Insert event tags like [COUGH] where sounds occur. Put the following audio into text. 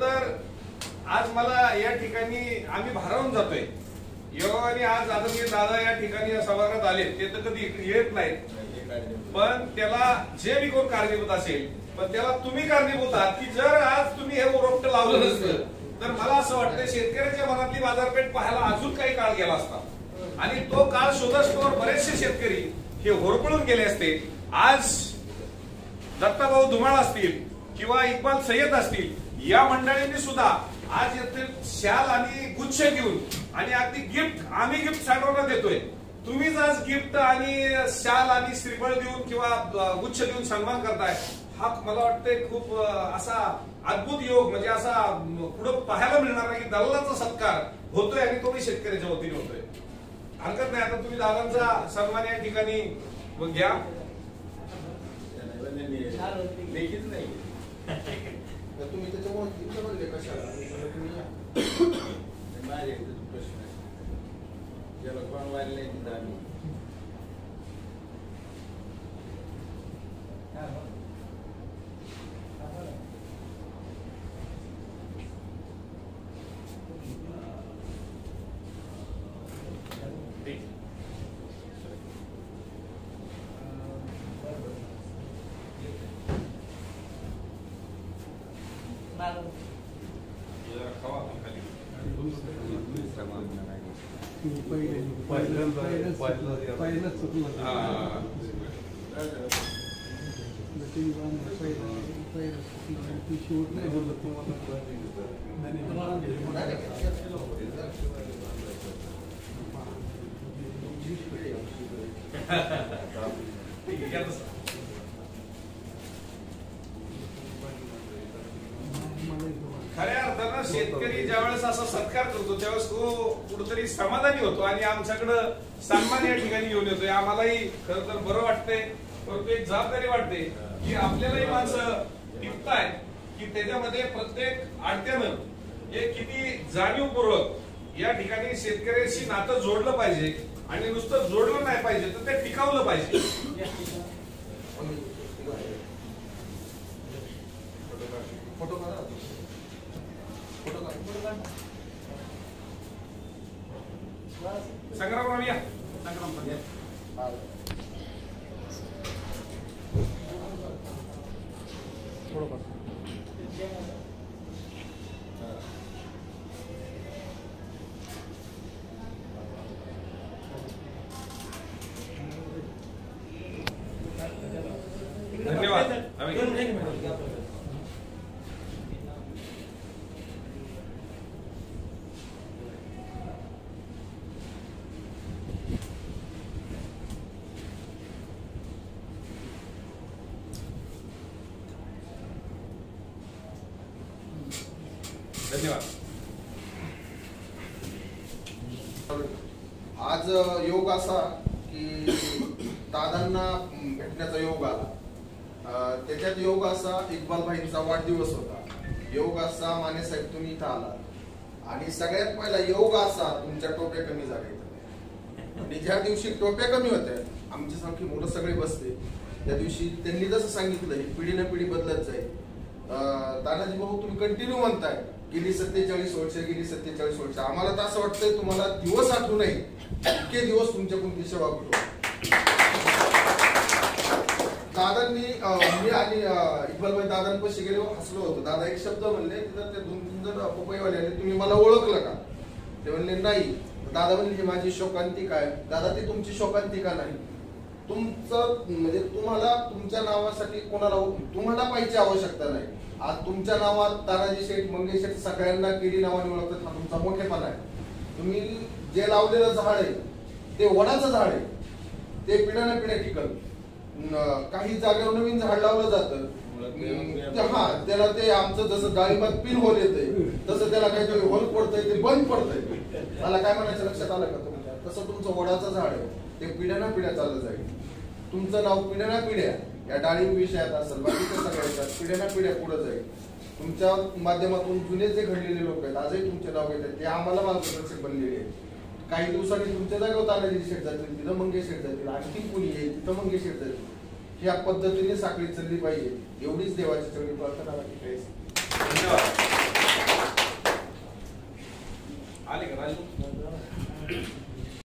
तर आज मला या ठिकाणी आम्ही भारावून जातोय. योगाने आज आदरणीय दादा या ठिकाणी या सभागृहात आले. ते तर कधी येत नाहीत. पण त्याला जे बी कोण कारणीभूत असेल पण त्याला तुम्ही कारणीभूत आहात की जर आज तुम्ही हे ओरोपट लावलं नसतं तर मला असं वाटतं शेतकऱ्याच्या मनातली बाजारपेठ पाहायला अजून काही काळ गेला असता. आणि तो काळ शोधस्तोवर बरेचसे शेतकरी हे होरपळून गेले असते. आज दत्ताभाऊ धुमाळ असतील किंवा इक्बाल सय्यद असतील या मंडळींनी सुद्धा आज येथे शाल आणि गुच्छ घेऊन आणि अगदी गिफ्ट आम्ही गिफ्ट सर्वांना देतोय. तुम्हीच आज गिफ्ट आणि शाल आणि श्रीफळ देऊन किंवा गुच्छ देऊन सन्मान करताय. हा मला वाटतंय खूप असा अद्भुत योग म्हणजे असा पुढं पाहायला मिळणार आहे की दलालाचा सत्कार होतोय आणि तो मी शेतकऱ्याच्या वतीने होतोय. हरकत नाही आता तुम्ही दादांचा सन्मान या ठिकाणी घ्या. नाही. तर तुम्ही त्याच्यामुळे तिथं म्हणले कशाला आणि म्हणलं तुम्ही या. माझ्या इथे प्रश्न आहे ज्याला कोण वाढले नाही तिथं आम्ही जरा [LAUGHS] ना आपण खाली. हा. शेतकरी ज्यावेळेस असा सत्कार करतो त्यावेळेस तो कुठेतरी समाधानी होतो आणि आमच्याकडं सन्मान या ठिकाणी घेऊन येतोय आम्हालाही खर तर बरं वाटतंय परंतु एक जबाबदारी वाटते की आपल्यालाही माणसं टिपताय की त्याच्यामध्ये प्रत्येक आडत्यानं हे किती जाणीवपूर्वक या ठिकाणी शेतकऱ्याशी नातं जोडलं पाहिजे आणि नुसतं जोडलं नाही पाहिजे तर ते टिकावलं पाहिजे можно. धन्यवाद. आज योग असा की दादांना भेटण्याचा योग आला. त्याच्यात योग असा इक्बाल भाईंचा वाढदिवस होता. योग असा माने साहेब तुम्ही इथं आला आणि सगळ्यात पहिला योग असा तुमच्या टोप्या कमी झाल्या आणि ज्या दिवशी टोप्या कमी होत्या आमची सारखी मुलं सगळे बसते त्या दिवशी त्यांनी जसं सांगितलं ही पिढी न पिढी बदलत जाईल. अं, तानाजी भाऊ तुम्ही कंटिन्यू म्हणताय. गेली सत्तेचाळीस वर्ष गेली सत्तेचाळीस वर्ष. आम्हाला तर असं वाटतंय तुम्हाला दिवस आठवू नये इतके दिवस तुमच्याकडून ती सेवा करतो. दादांनी मी आणि अं, दादांपाशी गेलो हसलो होतो. दादा एक शब्द म्हणले तिथं ते दोन तीन जण पपईवाले आले तुम्ही मला ओळखलं का? ते म्हणले नाही. दादा म्हणले माझी शोकांतिका आहे. दादा ती तुमची शोकांतिका नाही. तुमचं म्हणजे तुम्हाला तुमच्या नावासाठी कोणाला तुम्हाला पाहिजे आवश्यकता नाही. आज तुमच्या नावात तानाजी शेठ मंगेश शेठ सगळ्यांना केडी नावाने ओळखतात हा तुमचा मोठेपणा आहे. तुम्ही जे लावलेलं झाड आहे ते वडाचं झाड आहे ते पिढ्याने पिढ्या टिकल. काही जागेवर नवीन झाड लावलं जातं. हा त्याला ते आमचं जसं डाळिंबात पिन होल येतंय तसं त्याला काहीतरी होल पडतंय ते बंद पडतंय. मला काय म्हणायचं लक्षात आलं का तुमच्या तसं तुमचं वडाचं झाड आहे ते पिढ्याना पिढ्या चाललं जाईल. तुमचं नाव पिढ्याना पिढ्या. या डाळिंब विषयात असेल बाकीच्या सगळ्याच्या पिढ्याना पिढ्या पुढे जाईल. तुमच्या माध्यमातून जुने जे घडलेले लोक आहेत आजही तुमचे नाव घेतात ते आम्हाला मार्गदर्शक बनलेले आहेत. काही दिवसांनी तुमच्या जागेवर तानाजी शेठ जातील तिथं मंगेश शेठ जातील आणखी कुणी येईल तिथं मंगेश शेठ जातील. ह्या पद्धतीने साखळी चालली पाहिजे. एवढीच देवाची चरणी प्रार्थना बाकी काहीच नाही.